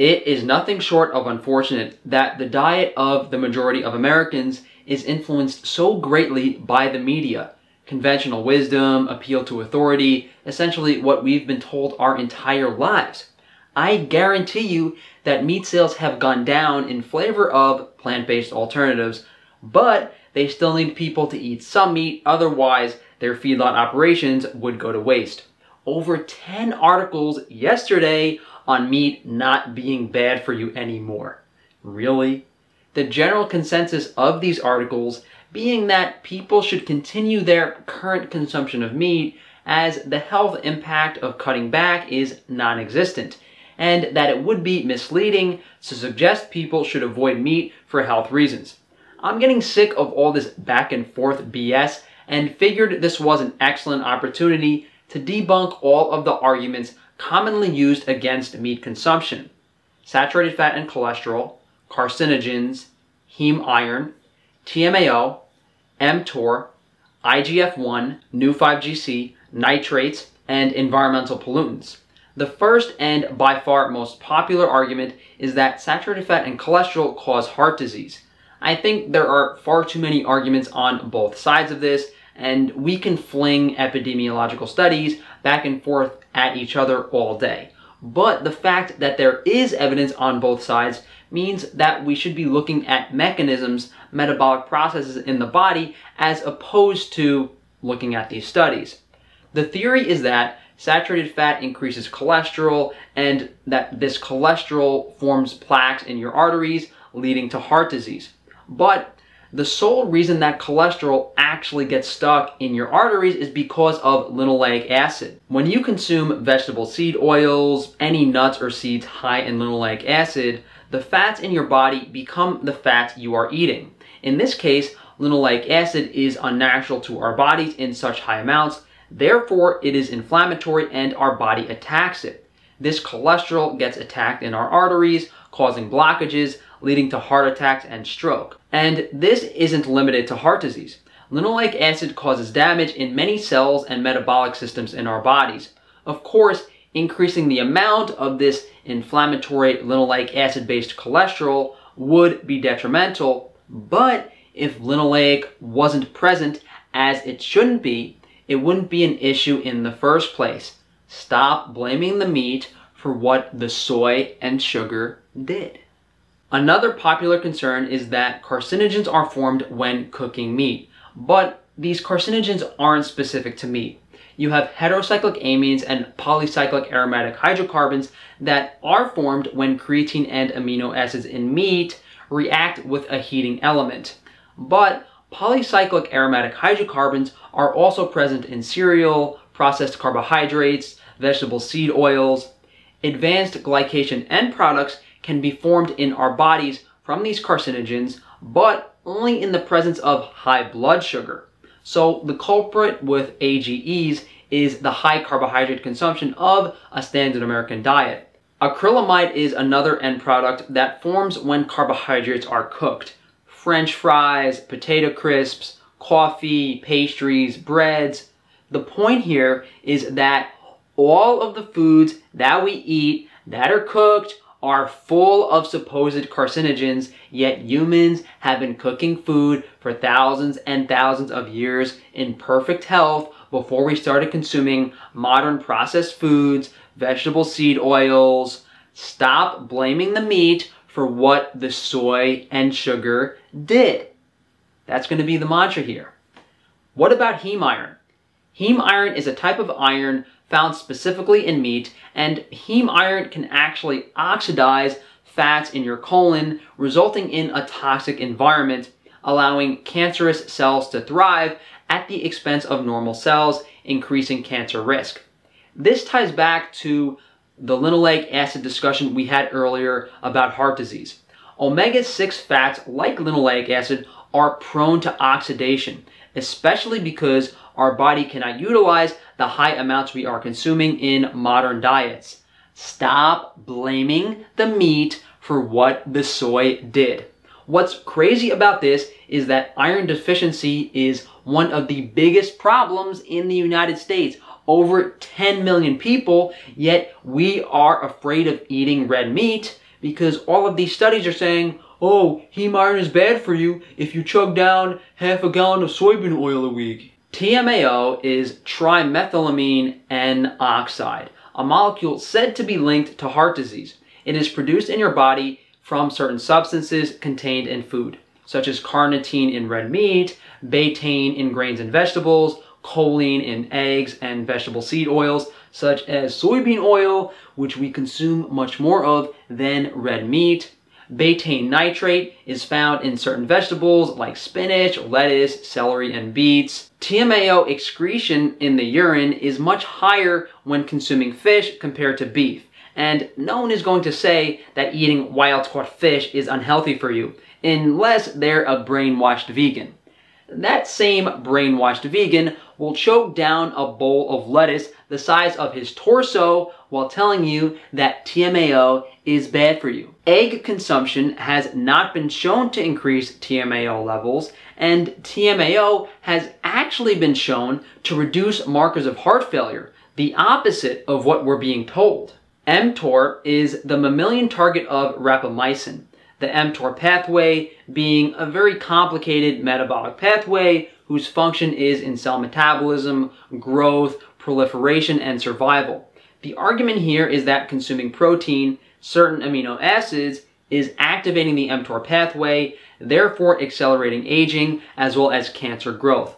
It is nothing short of unfortunate that the diet of the majority of Americans is influenced so greatly by the media. Conventional wisdom, appeal to authority, essentially what we've been told our entire lives. I guarantee you that meat sales have gone down in favor of plant-based alternatives, but they still need people to eat some meat, otherwise their feedlot operations would go to waste. Over 10 articles yesterday on meat not being bad for you anymore. Really? The general consensus of these articles being that people should continue their current consumption of meat as the health impact of cutting back is non-existent and that it would be misleading to suggest people should avoid meat for health reasons. I'm getting sick of all this back and forth BS and figured this was an excellent opportunity to debunk all of the arguments commonly used against meat consumption. Saturated fat and cholesterol, carcinogens, heme iron, TMAO, mTOR, IGF-1, Neu5Gc, nitrates, and environmental pollutants. The first and by far most popular argument is that saturated fat and cholesterol cause heart disease. I think there are far too many arguments on both sides of this, and we can fling epidemiological studies back and forth at each other all day. But the fact that there is evidence on both sides means that we should be looking at mechanisms, metabolic processes in the body, as opposed to looking at these studies. The theory is that saturated fat increases cholesterol and that this cholesterol forms plaques in your arteries leading to heart disease. But the sole reason that cholesterol actually gets stuck in your arteries is because of linoleic acid. When you consume vegetable seed oils, any nuts or seeds high in linoleic acid, the fats in your body become the fats you are eating. In this case, linoleic acid is unnatural to our bodies in such high amounts Therefore, it is inflammatory and our body attacks it. This cholesterol gets attacked in our arteries, causing blockages, leading to heart attacks and stroke. And this isn't limited to heart disease. Linoleic acid causes damage in many cells and metabolic systems in our bodies. Of course, increasing the amount of this inflammatory linoleic acid-based cholesterol would be detrimental, but if linoleic wasn't present as it shouldn't be, it wouldn't be an issue in the first place. Stop blaming the meat for what the soy and sugar did. Another popular concern is that carcinogens are formed when cooking meat, but these carcinogens aren't specific to meat. You have heterocyclic amines and polycyclic aromatic hydrocarbons that are formed when creatine and amino acids in meat react with a heating element. But Polycyclic aromatic hydrocarbons are also present in cereal, processed carbohydrates, vegetable seed oils. Advanced glycation end products can be formed in our bodies from these carcinogens, but only in the presence of high blood sugar. So the culprit with AGEs is the high carbohydrate consumption of a standard American diet. Acrylamide is another end product that forms when carbohydrates are cooked. French fries, potato crisps, coffee, pastries, breads. The point here is that all of the foods that we eat that are cooked are full of supposed carcinogens, yet humans have been cooking food for thousands and thousands of years in perfect health before we started consuming modern processed foods, vegetable seed oils. Stop blaming the meat for what the soy and sugar did. That's going to be the mantra here. What about heme iron? Heme iron is a type of iron found specifically in meat, and heme iron can actually oxidize fats in your colon, resulting in a toxic environment, allowing cancerous cells to thrive at the expense of normal cells, increasing cancer risk. This ties back to the linoleic acid discussion we had earlier about heart disease. Omega-6 fats, like linoleic acid, are prone to oxidation, especially because our body cannot utilize the high amounts we are consuming in modern diets. Stop blaming the meat for what the soy did. What's crazy about this is that iron deficiency is one of the biggest problems in the United States over 10 million people, yet we are afraid of eating red meat because all of these studies are saying, oh, heme iron is bad for you if you chug down half a gallon of soybean oil a week. TMAO is trimethylamine N oxide, a molecule said to be linked to heart disease. It is produced in your body from certain substances contained in food, such as carnitine in red meat, betaine in grains and vegetables, choline in eggs and vegetable seed oils, such as soybean oil, which we consume much more of than red meat. Betaine nitrate is found in certain vegetables like spinach, lettuce, celery, and beets. TMAO excretion in the urine is much higher when consuming fish compared to beef. And no one is going to say that eating wild caught fish is unhealthy for you, unless they're a brainwashed vegan. That same brainwashed vegan will choke down a bowl of lettuce the size of his torso while telling you that TMAO is bad for you. Egg consumption has not been shown to increase TMAO levels, and TMAO has actually been shown to reduce markers of heart failure, the opposite of what we're being told. mTOR is the mammalian target of rapamycin the mTOR pathway being a very complicated metabolic pathway whose function is in cell metabolism, growth, proliferation, and survival. The argument here is that consuming protein, certain amino acids, is activating the mTOR pathway, therefore accelerating aging as well as cancer growth.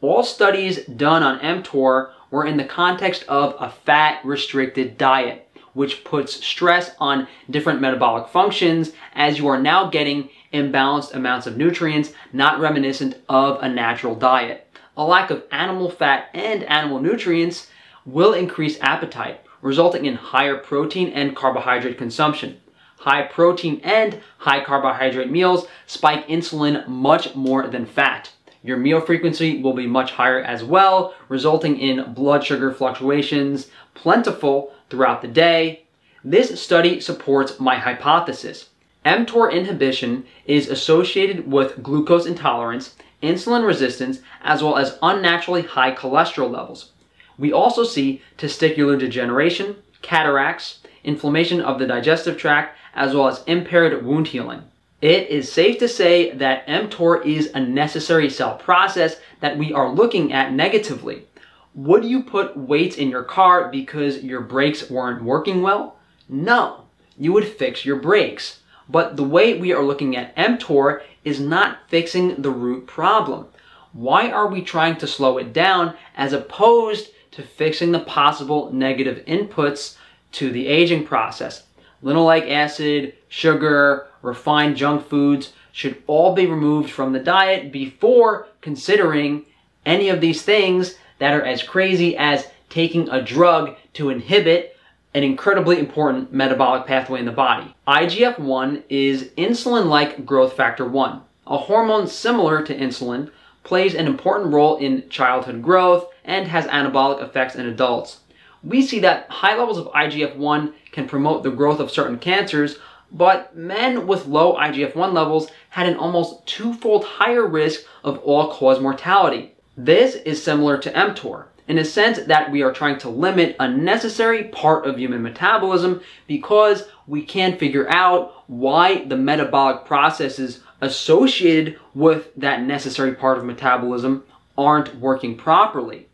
All studies done on mTOR were in the context of a fat-restricted diet which puts stress on different metabolic functions as you are now getting imbalanced amounts of nutrients not reminiscent of a natural diet. A lack of animal fat and animal nutrients will increase appetite, resulting in higher protein and carbohydrate consumption. High protein and high carbohydrate meals spike insulin much more than fat. Your meal frequency will be much higher as well, resulting in blood sugar fluctuations, plentiful throughout the day. This study supports my hypothesis. mTOR inhibition is associated with glucose intolerance, insulin resistance, as well as unnaturally high cholesterol levels. We also see testicular degeneration, cataracts, inflammation of the digestive tract, as well as impaired wound healing. It is safe to say that mTOR is a necessary cell process that we are looking at negatively. Would you put weights in your car because your brakes weren't working well? No, you would fix your brakes. But the way we are looking at mTOR is not fixing the root problem. Why are we trying to slow it down as opposed to fixing the possible negative inputs to the aging process? Linoleic acid, sugar, refined junk foods should all be removed from the diet before considering any of these things that are as crazy as taking a drug to inhibit an incredibly important metabolic pathway in the body. IGF-1 is insulin-like growth factor 1. A hormone similar to insulin plays an important role in childhood growth and has anabolic effects in adults. We see that high levels of IGF-1 can promote the growth of certain cancers, but men with low IGF-1 levels had an almost twofold higher risk of all-cause mortality. This is similar to mTOR in a sense that we are trying to limit a necessary part of human metabolism because we can't figure out why the metabolic processes associated with that necessary part of metabolism aren't working properly.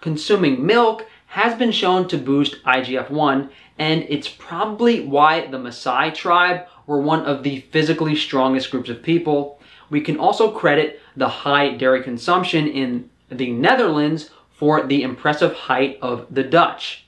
Consuming milk has been shown to boost IGF-1 and it's probably why the Maasai tribe were one of the physically strongest groups of people. We can also credit the high dairy consumption in the Netherlands for the impressive height of the Dutch.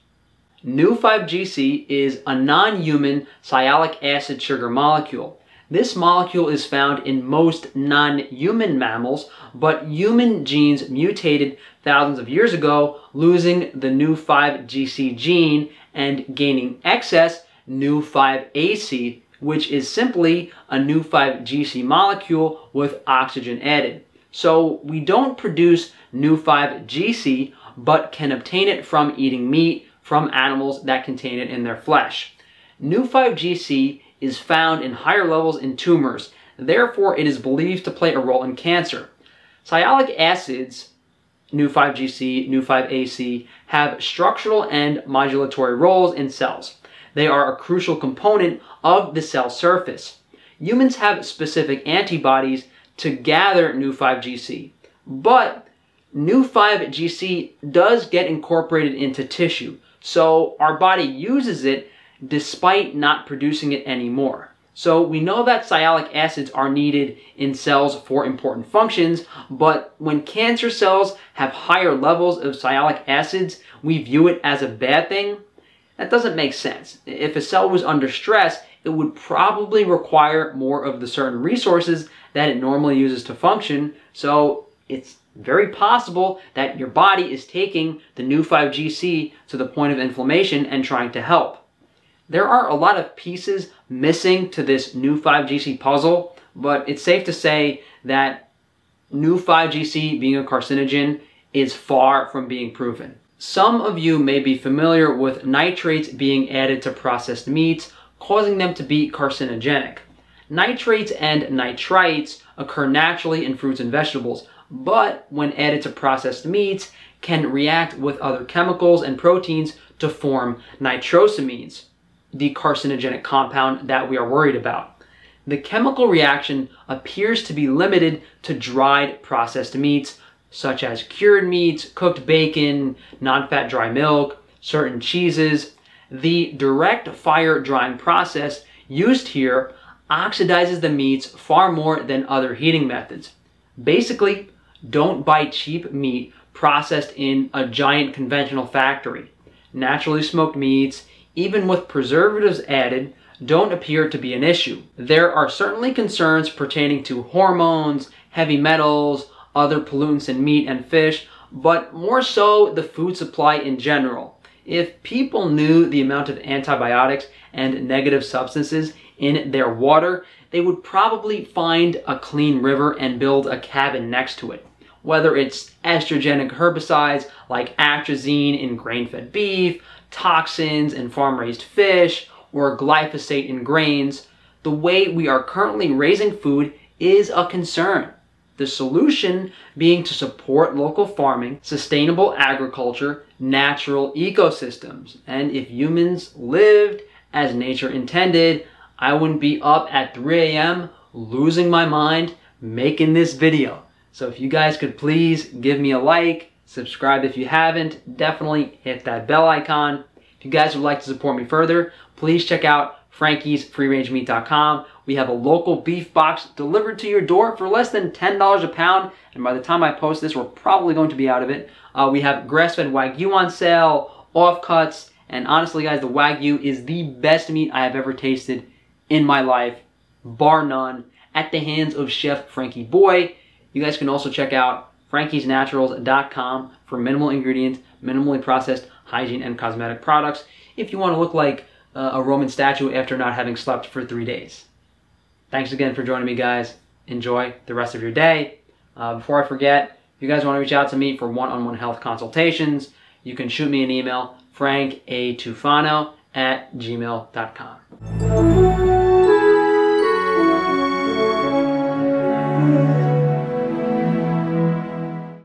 Neu5Gc is a non-human sialic acid sugar molecule. This molecule is found in most non-human mammals, but human genes mutated thousands of years ago, losing the Neu5Gc gene and gaining excess Neu5AC which is simply a Neu5Gc molecule with oxygen added. So we don't produce Neu5Gc, but can obtain it from eating meat from animals that contain it in their flesh. Neu5Gc is found in higher levels in tumors, therefore it is believed to play a role in cancer. Sialic acids, Neu5Gc, Neu5AC, have structural and modulatory roles in cells. They are a crucial component of the cell surface. Humans have specific antibodies to gather Neu5Gc, but Neu5Gc does get incorporated into tissue, so our body uses it despite not producing it anymore. So we know that sialic acids are needed in cells for important functions, but when cancer cells have higher levels of sialic acids, we view it as a bad thing. That doesn't make sense. If a cell was under stress, it would probably require more of the certain resources that it normally uses to function. So it's very possible that your body is taking the Neu5Gc to the point of inflammation and trying to help. There are a lot of pieces missing to this Neu5Gc puzzle, but it's safe to say that Neu5Gc being a carcinogen is far from being proven. Some of you may be familiar with nitrates being added to processed meats, causing them to be carcinogenic. Nitrates and nitrites occur naturally in fruits and vegetables, but when added to processed meats, can react with other chemicals and proteins to form nitrosamines, the carcinogenic compound that we are worried about. The chemical reaction appears to be limited to dried processed meats, such as cured meats, cooked bacon, non-fat dry milk, certain cheeses. The direct fire drying process used here oxidizes the meats far more than other heating methods. Basically, don't buy cheap meat processed in a giant conventional factory. Naturally smoked meats, even with preservatives added, don't appear to be an issue. There are certainly concerns pertaining to hormones, heavy metals, other pollutants in meat and fish, but more so the food supply in general. If people knew the amount of antibiotics and negative substances in their water, they would probably find a clean river and build a cabin next to it whether it's estrogenic herbicides like atrazine in grain-fed beef, toxins in farm-raised fish, or glyphosate in grains, the way we are currently raising food is a concern. The solution being to support local farming, sustainable agriculture, natural ecosystems. And if humans lived as nature intended, I wouldn't be up at 3 a.m. losing my mind making this video. So if you guys could please give me a like, subscribe if you haven't, definitely hit that bell icon. If you guys would like to support me further, please check out frankiesfreerangemeat.com. We have a local beef box delivered to your door for less than $10 a pound, and by the time I post this, we're probably going to be out of it. Uh, we have grass-fed Wagyu on sale, offcuts, and honestly guys, the Wagyu is the best meat I have ever tasted in my life, bar none, at the hands of Chef Frankie Boy. You guys can also check out frankiesnaturals.com for minimal ingredients, minimally processed hygiene and cosmetic products if you want to look like uh, a Roman statue after not having slept for three days. Thanks again for joining me, guys. Enjoy the rest of your day. Uh, before I forget, if you guys want to reach out to me for one-on-one health consultations, you can shoot me an email, frank a tufano at gmail.com.